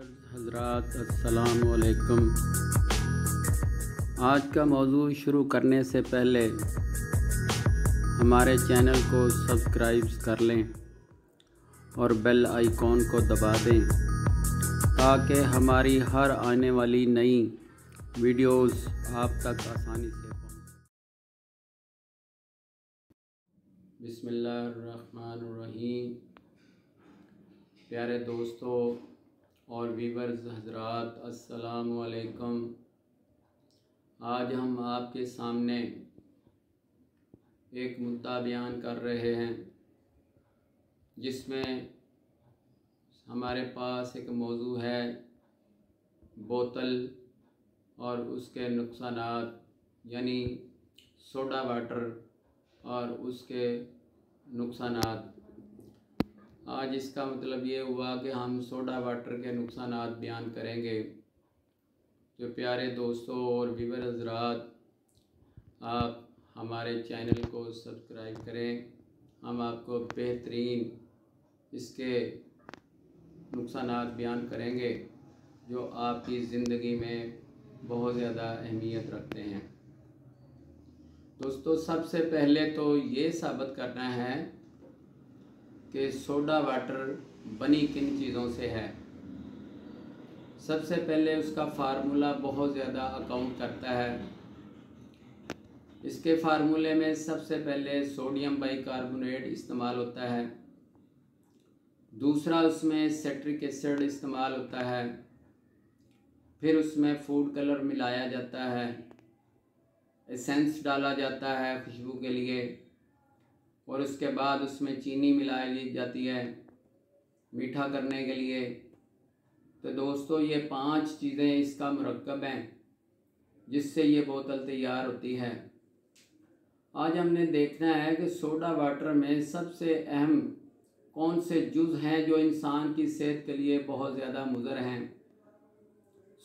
Viewers حضرات، السلام علیکم۔ آج کا موضوع شروع کرنے سے پہلے ہمارے چینل کو سبسکرائب کر لیں اور بیل آئیکن کو دبا دیں تاکہ ہماری ہر آنے والی نئی ویڈیوز آپ تک آسانی سے پہنچ بسم اللہ الرحمن الرحیم۔ پیارے دوستو اور ویورز، حضرات، السلام علیکم۔ آج ہم آپ کے سامنے ایک مدعا بیان کر رہے ہیں، جس میں ہمارے پاس ایک موضوع ہے، بوتل اور اس کے نقصانات یعنی سوڈا واٹر اور اس کے نقصانات۔ آج اس کا مطلب یہ ہوا کہ ہم سوڈا واٹر کے نقصانات بیان کریں گے۔ جو پیارے دوستوں اور ویور حضرات، آپ ہمارے چینل کو سبسکرائب کریں۔ ہم آپ کو بہترین اس کے نقصانات بیان کریں گے جو آپ کی زندگی میں بہت زیادہ اہمیت رکھتے ہیں۔ دوستو، سب سے پہلے تو یہ ثابت کرنا ہے کہ سوڈا واٹر بنی کن چیزوں سے ہے۔ سب سے پہلے اس کا فارمولہ بہت زیادہ اکاؤنٹ کرتا ہے۔ اس کے فارمولے میں سب سے پہلے سوڈیم بائی کاربونیٹ استعمال ہوتا ہے۔ دوسرا اس میں سیٹرک ایسڈ استعمال ہوتا ہے۔ پھر اس میں فوڈ کلر ملایا جاتا ہے۔ اسینس ڈالا جاتا ہے خوشبو کے لیے۔ اور اس کے بعد اس میں چینی ملائی جاتی ہے میٹھا کرنے کے لیے۔ تو دوستو، یہ پانچ چیزیں اس کا مرکب ہیں جس سے یہ بوتل تیار ہوتی ہے۔ آج ہم نے دیکھنا ہے کہ سوڈا واٹر میں سب سے اہم کون سے جز ہیں جو انسان کی صحت کے لیے بہت زیادہ مضر ہیں۔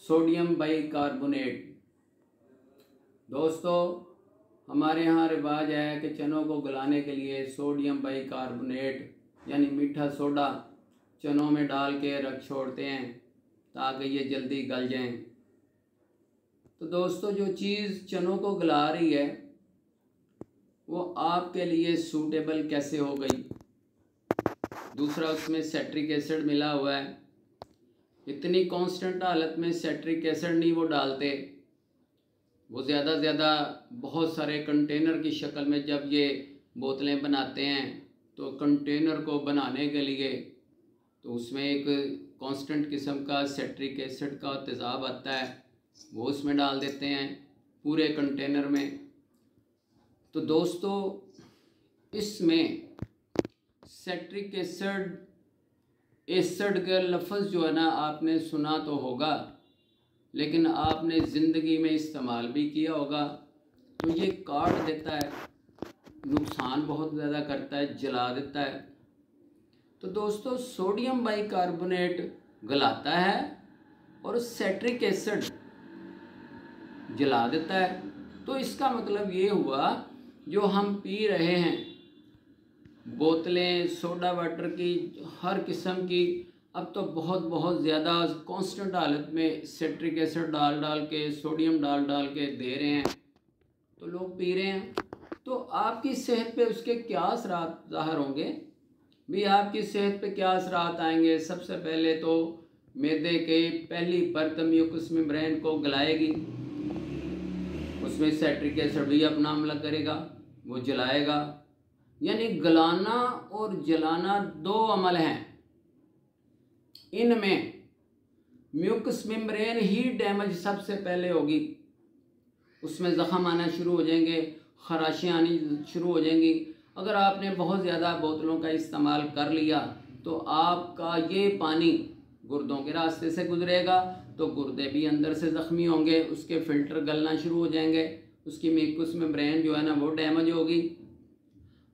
سوڈیم بائی کاربونیٹ دوستو ہمارے ہاں رواج ہے کہ چنوں کو گلانے کے لیے سوڈیم بائی کاربونیٹ یعنی میٹھا سوڈا چنوں میں ڈال کے رکھ چھوڑتے ہیں تاکہ یہ جلدی گل جائیں۔ تو دوستو، جو چیز چنوں کو گلا رہی ہے، وہ آپ کے لیے سوٹیبل کیسے ہو گئی؟ دوسرا، اس میں سیٹرک ایسڈ ملا ہوا ہے۔ اتنی کانسٹنٹ حالت میں سیٹرک ایسڈ نہیں وہ ڈالتے۔ وہ زیادہ زیادہ بہت سارے کنٹینر کی شکل میں جب یہ بوتلیں بناتے ہیں، تو کنٹینر کو بنانے کے لیے تو اس میں ایک کانسٹنٹ قسم کا سیٹرک ایسڈ کا تیزاب آتا ہے، وہ اس میں ڈال دیتے ہیں پورے کنٹینر میں۔ تو دوستو، اس میں سیٹرک ایسڈ ایسڈ کا لفظ جو ہے نا، آپ نے سنا تو ہوگا۔ لیکن آپ نے زندگی میں استعمال بھی کیا ہوگا تو یہ کاٹ دیتا ہے، نقصان بہت زیادہ کرتا ہے، جلا دیتا ہے۔ تو دوستو، سوڈیم بائی کاربونیٹ گلاتا ہے اور سیٹرک ایسڈ جلا دیتا ہے۔ تو اس کا مطلب یہ ہوا، جو ہم پی رہے ہیں، بوتلیں، سوڈا واٹر کی، ہر قسم کی اب تو بہت بہت زیادہ کانسٹنٹ حالت میں سیٹرک ایسڈ ڈال ڈال کے سوڈیم ڈال ڈال کے دے رہے ہیں۔ تو لوگ پی رہے ہیں۔ تو آپ کی صحت پہ اس کے کیا اثرات ظاہر ہوں گے؟ بھی آپ کی صحت پہ کیا اثرات آئیں گے؟ سب سے پہلے تو میدے کے پہلی پرتم یوکس برین کو گلائے گی۔ اس میں سیٹرک ایسڈ بھی اپنا عملہ کرے گا، وہ جلائے گا۔ یعنی گلانا اور جلانا دو عمل ہیں۔ ان میں میوکس ممبرین ہی ڈیمیج سب سے پہلے ہوگی۔ اس میں زخم آنا شروع ہو جائیں گے، خراشیں آنی شروع ہو جائیں گی۔ اگر آپ نے بہت زیادہ بوتلوں کا استعمال کر لیا تو آپ کا یہ پانی گردوں کے راستے سے گزرے گا، تو گردے بھی اندر سے زخمی ہوں گے، اس کے فلٹر گلنا شروع ہو جائیں گے، اس کی میکس میں برین جو ہے نا وہ ڈیمیج ہوگی۔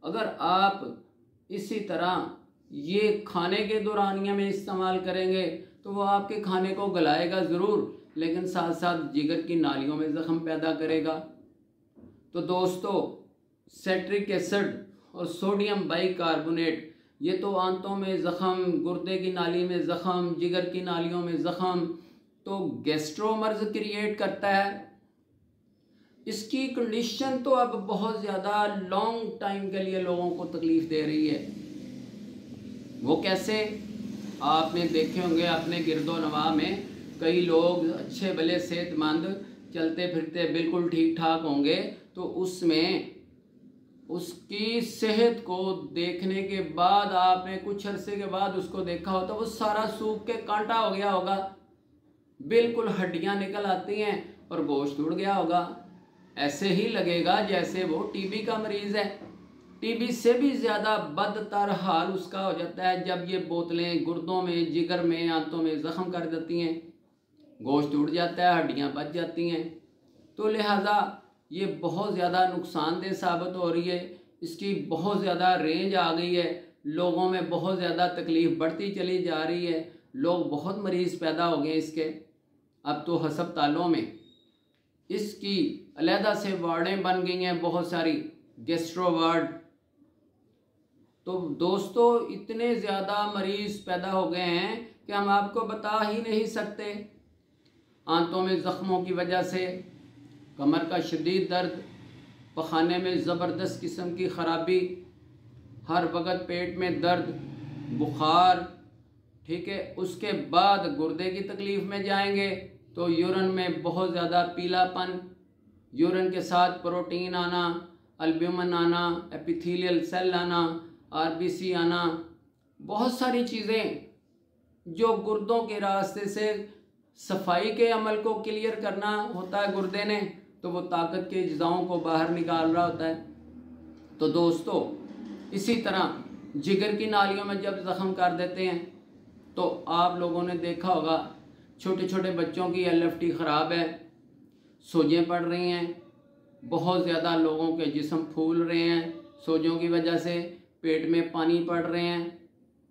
اگر آپ اسی طرح یہ کھانے کے دورانیہ میں استعمال کریں گے تو وہ آپ کے کھانے کو گلائے گا ضرور، لیکن ساتھ ساتھ جگر کی نالیوں میں زخم پیدا کرے گا۔ تو دوستو، سیٹرک ایسڈ اور سوڈیم بائی کاربونیٹ یہ تو آنتوں میں زخم، گردے کی نالی میں زخم، جگر کی نالیوں میں زخم، تو گیسٹرو مرض کریٹ کرتا ہے۔ اس کی کنڈیشن تو اب بہت زیادہ لانگ ٹائم کے لیے لوگوں کو تکلیف دے رہی ہے۔ وہ کیسے آپ نے دیکھے ہوں گے اپنے گرد و نواح میں کئی لوگ اچھے بھلے صحت مند چلتے پھرتے بالکل ٹھیک ٹھاک ہوں گے تو اس میں اس کی صحت کو دیکھنے کے بعد آپ نے کچھ عرصے کے بعد اس کو دیکھا ہوتا وہ سارا سوکھ کے کانٹا ہو گیا ہوگا بالکل ہڈیاں نکل آتی ہیں اور گوشت اڑ گیا ہوگا ایسے ہی لگے گا جیسے وہ ٹی بی کا مریض ہے ٹی بی سے بھی زیادہ بد تر حال اس کا ہو جاتا ہے جب یہ بوتلیں گردوں میں، جگر میں، آنتوں میں زخم کر دیتی ہیں۔ گوشت اڑ جاتا ہے، ہڈیاں بچ جاتی ہیں۔ تو لہٰذا یہ بہت زیادہ نقصان دہ ثابت ہو رہی ہے۔ اس کی بہت زیادہ رینج آ گئی ہے۔ لوگوں میں بہت زیادہ تکلیف بڑھتی چلی جا رہی ہے۔ لوگ بہت مریض پیدا ہو گئے اس کے۔ اب تو ہسپتالوں میں۔ اس کی علیحدہ سے وارڈیں بن گئی ہیں بہت ساری۔ گیسٹرو وارڈ تو دوستو، اتنے زیادہ مریض پیدا ہو گئے ہیں کہ ہم آپ کو بتا ہی نہیں سکتے۔ آنتوں میں زخموں کی وجہ سے، کمر کا شدید درد، پخانے میں زبردست قسم کی خرابی، ہر وقت پیٹ میں درد، بخار۔ ٹھیک ہے، اس کے بعد گردے کی تکلیف میں جائیں گے تو یورن میں بہت زیادہ پیلا پن، یورن کے ساتھ پروٹین آنا، البیومن آنا ایپیتھیلیل سیل آنا آر بی سی آنا، بہت ساری چیزیں جو گردوں کے راستے سے صفائی کے عمل کو کلیئر کرنا ہوتا ہے گردے نے، تو وہ طاقت کے اجزاؤں کو باہر نکال رہا ہوتا ہے۔ تو دوستو، اسی طرح جگر کی نالیوں میں جب زخم کر دیتے ہیں، تو آپ لوگوں نے دیکھا ہوگا، چھوٹے چھوٹے بچوں کی ایل ایف ٹی خراب ہے، سوجیں پڑ رہی ہیں، بہت زیادہ لوگوں کے جسم پھول رہے ہیں، سوجوں کی وجہ سے پیٹ میں پانی پڑ رہے ہیں۔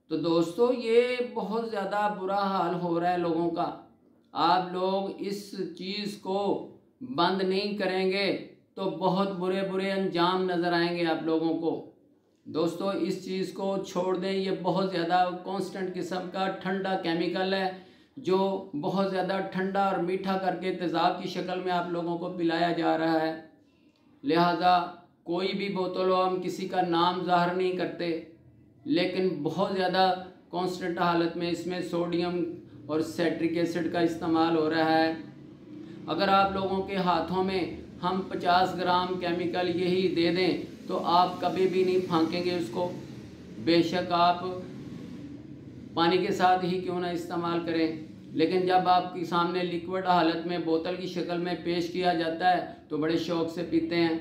تو دوستو، یہ بہت زیادہ برا حال ہو رہا ہے لوگوں کا۔ آپ لوگ اس چیز کو بند نہیں کریں گے تو بہت برے برے انجام نظر آئیں گے آپ لوگوں کو۔ دوستو، اس چیز کو چھوڑ دیں۔ یہ بہت زیادہ کانسٹنٹ قسم کا ٹھنڈا کیمیکل ہے، جو بہت زیادہ ٹھنڈا اور میٹھا کر کے تیزاب کی شکل میں آپ لوگوں کو پلایا جا رہا ہے۔ لہٰذا کوئی بھی بوتل ہو، ہم کسی کا نام ظاہر نہیں کرتے، لیکن بہت زیادہ کانسٹنٹ حالت میں اس میں سوڈیم اور سیٹرک ایسڈ کا استعمال ہو رہا ہے۔ اگر آپ لوگوں کے ہاتھوں میں ہم پچاس گرام کیمیکل یہی دے دیں، تو آپ کبھی بھی نہیں پھانکیں گے اس کو۔ بے شک آپ پانی کے ساتھ ہی کیوں نہ استعمال کریں۔ لیکن جب آپ کے سامنے لیکوڈ حالت میں بوتل کی شکل میں پیش کیا جاتا ہے، تو بڑے شوق سے پیتے ہیں۔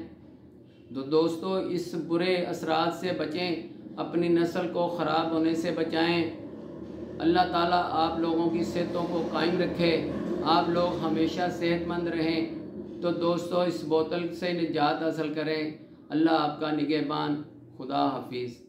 تو دوستو، اس برے اثرات سے بچیں، اپنی نسل کو خراب ہونے سے بچائیں۔ اللہ تعالیٰ آپ لوگوں کی صحتوں کو قائم رکھے۔ آپ لوگ ہمیشہ صحت مند رہیں۔ تو دوستو، اس بوتل سے نجات حاصل کریں۔ اللہ آپ کا نگہبان، خدا حافظ۔